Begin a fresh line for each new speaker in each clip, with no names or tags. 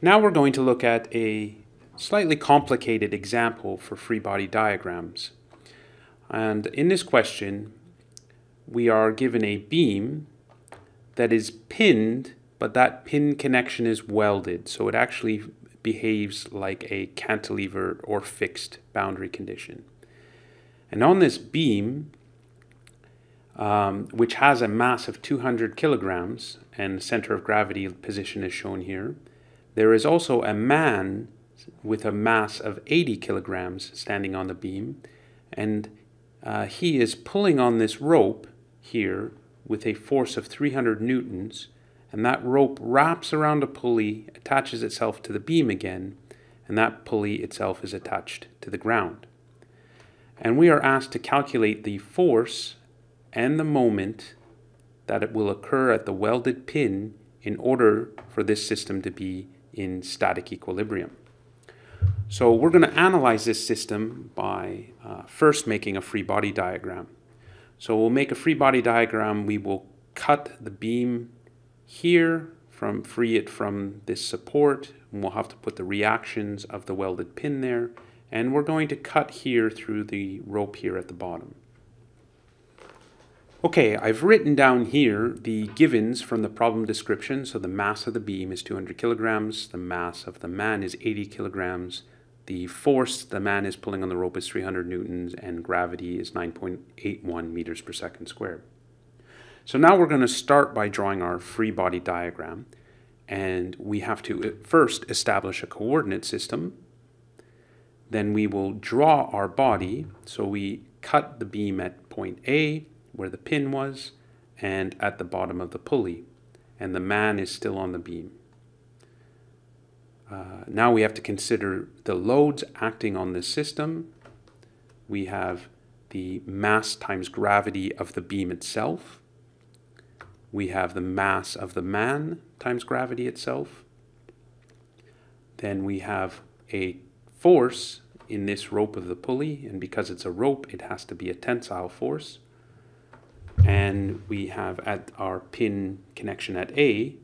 Now we're going to look at a slightly complicated example for free body diagrams. And in this question, we are given a beam that is pinned, but that pin connection is welded. So it actually behaves like a cantilever or fixed boundary condition. And on this beam, um, which has a mass of 200 kilograms and center of gravity position is shown here, there is also a man with a mass of 80 kilograms standing on the beam, and uh, he is pulling on this rope here with a force of 300 newtons, and that rope wraps around a pulley, attaches itself to the beam again, and that pulley itself is attached to the ground. And we are asked to calculate the force and the moment that it will occur at the welded pin in order for this system to be in static equilibrium. So we're going to analyze this system by uh, first making a free body diagram. So we'll make a free body diagram. We will cut the beam here from free it from this support. And we'll have to put the reactions of the welded pin there. And we're going to cut here through the rope here at the bottom. Okay, I've written down here the givens from the problem description. So the mass of the beam is 200 kilograms, the mass of the man is 80 kilograms, the force the man is pulling on the rope is 300 newtons, and gravity is 9.81 meters per second squared. So now we're going to start by drawing our free body diagram. And we have to uh, first establish a coordinate system. Then we will draw our body. So we cut the beam at point A, where the pin was and at the bottom of the pulley, and the man is still on the beam. Uh, now we have to consider the loads acting on this system. We have the mass times gravity of the beam itself. We have the mass of the man times gravity itself. Then we have a force in this rope of the pulley, and because it's a rope, it has to be a tensile force Mm-hmm. and we have at our pin connection at A,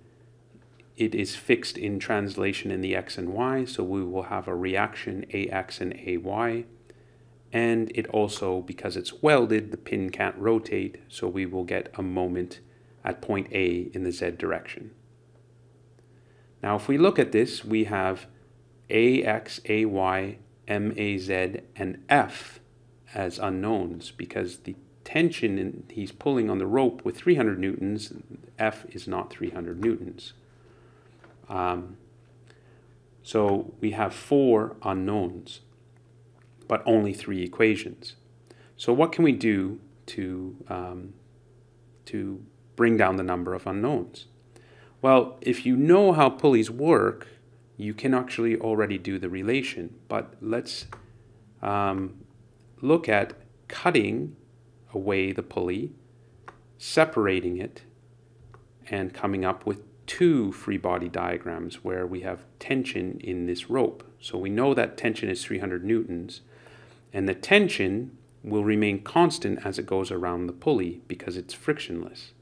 it is fixed in translation in the x and y, so we will have a reaction AX and AY. And it also, because it's welded, the pin can't rotate, so we will get a moment at point A in the z direction. Now if we look at this, we have AX, AY, MAZ, and F as unknowns because the tension and he's pulling on the rope with 300 newtons, F is not 300 newtons. Um, so we have four unknowns, but only three equations. So what can we do to, um, to bring down the number of unknowns? Well, if you know how pulleys work, you can actually already do the relation. But let's um, look at cutting away the pulley, separating it, and coming up with two free body diagrams where we have tension in this rope. So we know that tension is 300 newtons, and the tension will remain constant as it goes around the pulley because it's frictionless.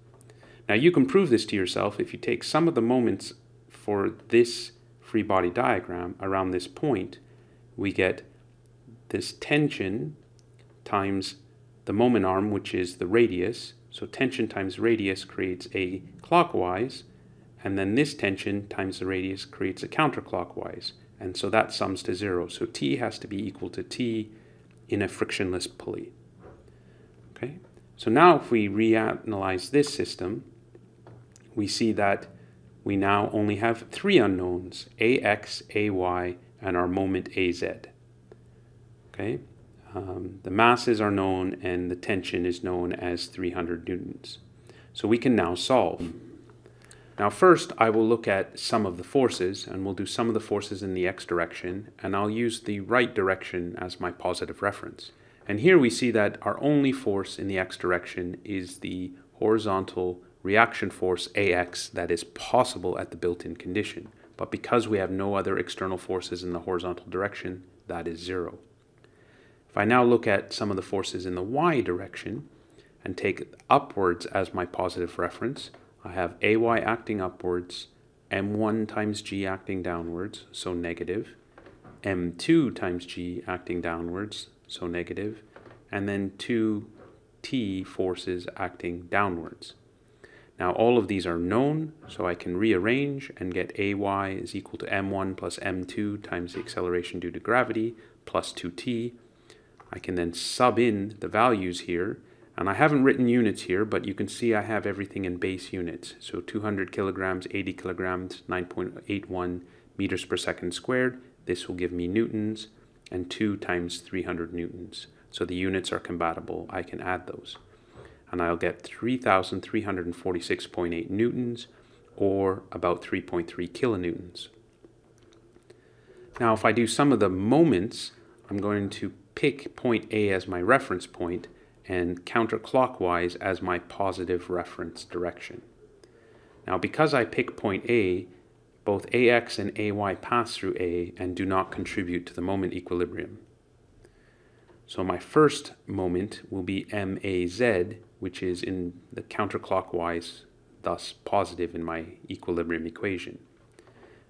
Now you can prove this to yourself if you take sum of the moments for this free body diagram around this point, we get this tension times the moment arm, which is the radius. So tension times radius creates a clockwise, and then this tension times the radius creates a counterclockwise. And so that sums to zero. So T has to be equal to T in a frictionless pulley. Okay, so now if we reanalyze this system, we see that we now only have three unknowns, AX, AY, and our moment AZ. Okay, um, the masses are known and the tension is known as 300 newtons. So we can now solve. Now first I will look at sum of the forces and we'll do sum of the forces in the x direction and I'll use the right direction as my positive reference. And here we see that our only force in the x direction is the horizontal reaction force AX that is possible at the built-in condition. But because we have no other external forces in the horizontal direction, that is zero. If I now look at sum of the forces in the y direction and take upwards as my positive reference, I have AY acting upwards m1 times g acting downwards, so negative, m2 times g acting downwards, so negative, and then two t forces acting downwards. Now all of these are known, so I can rearrange and get ay is equal to m1 plus m2 times the acceleration due to gravity plus 2t. I can then sub in the values here, and I haven't written units here, but you can see I have everything in base units. So 200 kilograms, 80 kilograms, 9.81 meters per second squared. This will give me newtons, and 2 times 300 newtons. So the units are compatible. I can add those. And I'll get 3,346.8 newtons, or about 3.3 kilonewtons. Now, if I do sum of the moments, I'm going to pick point A as my reference point and counterclockwise as my positive reference direction. Now, because I pick point A, both AX and AY pass through A and do not contribute to the moment equilibrium. So my first moment will be MAZ, which is in the counterclockwise, thus positive in my equilibrium equation.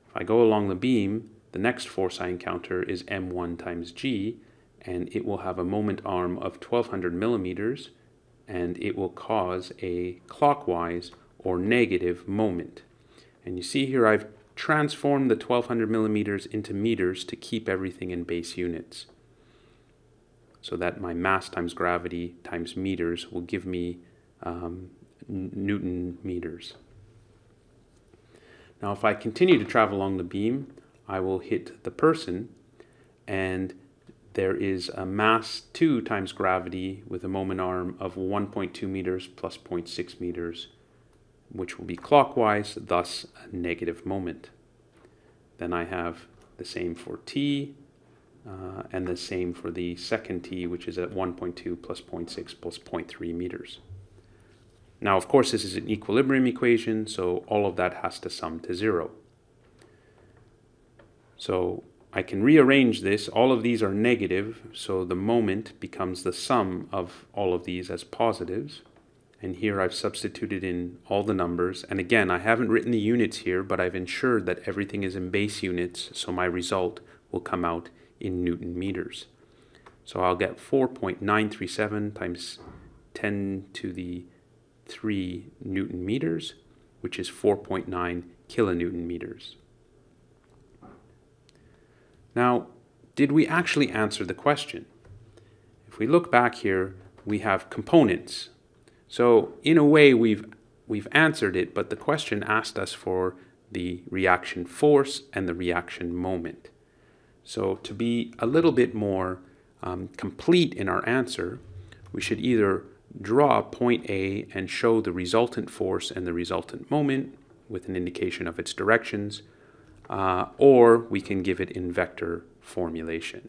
If I go along the beam, the next force I encounter is M1 times G, and it will have a moment arm of 1200 millimeters, and it will cause a clockwise or negative moment. And you see here I've transformed the 1200 millimeters into meters to keep everything in base units. So that my mass times gravity times meters will give me um, Newton meters. Now if I continue to travel along the beam, I will hit the person and there is a mass 2 times gravity with a moment arm of 1.2 meters plus 0.6 meters, which will be clockwise, thus a negative moment. Then I have the same for t, uh, and the same for the second t, which is at 1.2 plus 0.6 plus 0.3 meters. Now, of course, this is an equilibrium equation, so all of that has to sum to zero. So I can rearrange this. All of these are negative, so the moment becomes the sum of all of these as positives. And here I've substituted in all the numbers. And again, I haven't written the units here, but I've ensured that everything is in base units, so my result will come out in Newton meters. So I'll get 4.937 times 10 to the 3 Newton meters, which is 4.9 kilonewton meters. Now, did we actually answer the question? If we look back here, we have components. So in a way, we've, we've answered it, but the question asked us for the reaction force and the reaction moment. So to be a little bit more um, complete in our answer, we should either draw point A and show the resultant force and the resultant moment with an indication of its directions, uh, or we can give it in vector formulation.